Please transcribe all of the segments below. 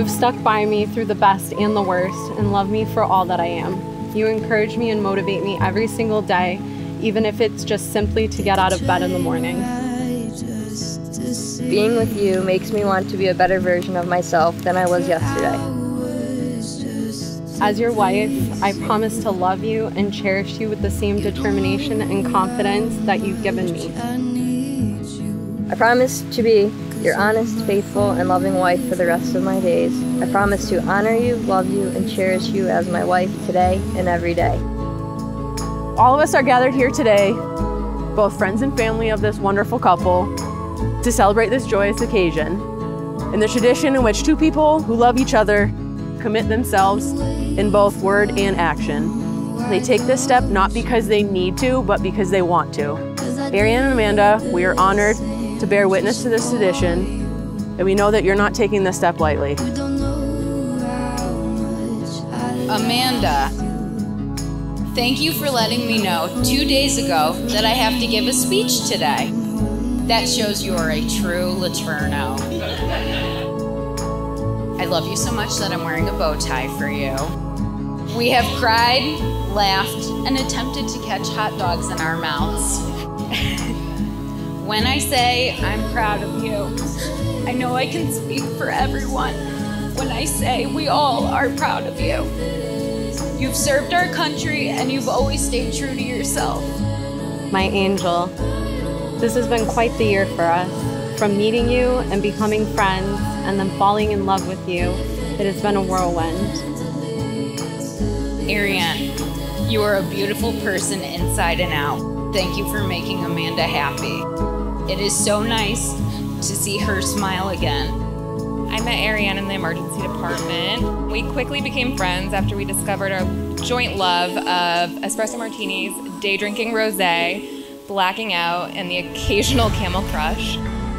have stuck by me through the best and the worst and love me for all that I am. You encourage me and motivate me every single day, even if it's just simply to get out of bed in the morning. Being with you makes me want to be a better version of myself than I was yesterday. As your wife, I promise to love you and cherish you with the same determination and confidence that you've given me. I promise to be your honest, faithful, and loving wife for the rest of my days. I promise to honor you, love you, and cherish you as my wife today and every day. All of us are gathered here today, both friends and family of this wonderful couple, to celebrate this joyous occasion in the tradition in which two people who love each other commit themselves in both word and action. They take this step not because they need to, but because they want to. Arianne and Amanda, we are honored to bear witness to this tradition, and we know that you're not taking this step lightly. Amanda, thank you for letting me know two days ago that I have to give a speech today. That shows you are a true Laterno. I love you so much that I'm wearing a bow tie for you. We have cried, laughed, and attempted to catch hot dogs in our mouths. when I say I'm proud of you, I know I can speak for everyone when I say we all are proud of you. You've served our country and you've always stayed true to yourself. My angel, this has been quite the year for us. From meeting you and becoming friends and then falling in love with you, it has been a whirlwind. Arianne, you are a beautiful person inside and out. Thank you for making Amanda happy. It is so nice to see her smile again. I met Arianne in the emergency department. We quickly became friends after we discovered our joint love of espresso martinis, day drinking rosé, blacking out, and the occasional camel crush.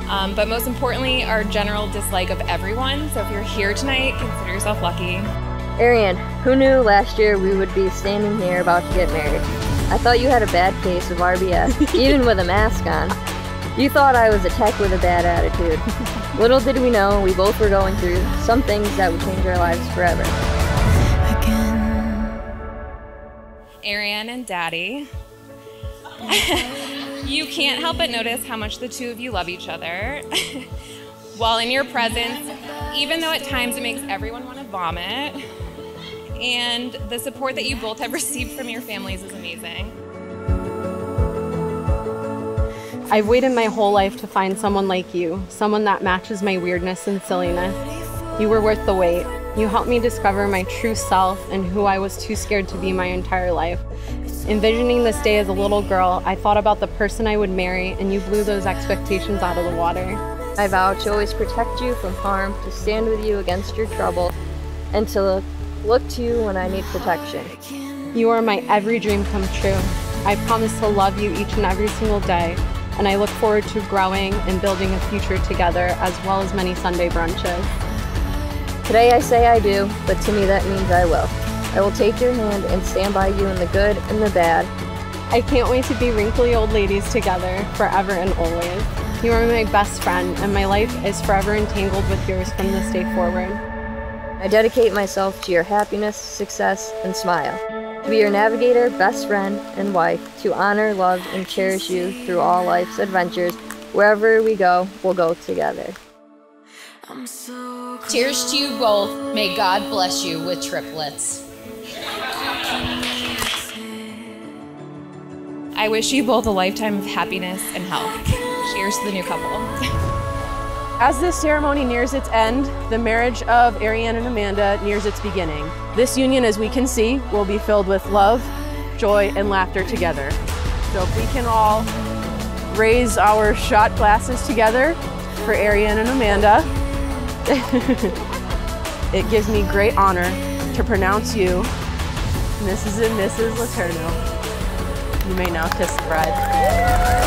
Um, but most importantly, our general dislike of everyone. So if you're here tonight, consider yourself lucky. Arianne, who knew last year we would be standing here about to get married? I thought you had a bad case of RBF, even with a mask on. You thought I was a tech with a bad attitude. Little did we know we both were going through some things that would change our lives forever. Arianne and Daddy, you can't help but notice how much the two of you love each other. While in your presence, even though at times it makes everyone want to vomit, and the support that you both have received from your families is amazing. I've waited my whole life to find someone like you, someone that matches my weirdness and silliness. You were worth the wait. You helped me discover my true self and who I was too scared to be my entire life. Envisioning this day as a little girl, I thought about the person I would marry, and you blew those expectations out of the water. I vow to always protect you from harm, to stand with you against your trouble, and to look, to you when I need protection. You are my every dream come true. I promise to love you each and every single day, and I look forward to growing and building a future together as well as many Sunday brunches. Today I say I do, but to me that means I will. I will take your hand and stand by you in the good and the bad. I can't wait to be wrinkly old ladies together forever and always. You are my best friend, and my life is forever entangled with yours from this day forward. I dedicate myself to your happiness, success, and smile. To be your navigator, best friend, and wife, to honor, love, and cherish you through all life's adventures. Wherever we go, we'll go together. Cheers to you both. May God bless you with triplets. I wish you both a lifetime of happiness and health. Cheers to the new couple. As this ceremony nears its end, the marriage of Arianne and Amanda nears its beginning. This union, as we can see, will be filled with love, joy, and laughter together. So if we can all raise our shot glasses together for Arianne and Amanda, it gives me great honor to pronounce you Mrs. and Mrs. Laterno. You may now kiss the bride.